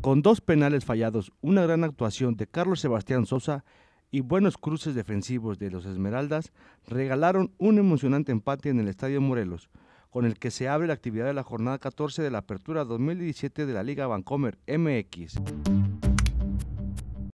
Con dos penales fallados, una gran actuación de Carlos Sebastián Sosa y buenos cruces defensivos de los Esmeraldas, regalaron un emocionante empate en el Estadio Morelos, con el que se abre la actividad de la jornada 14 de la Apertura 2017 de la Liga Vancomer MX.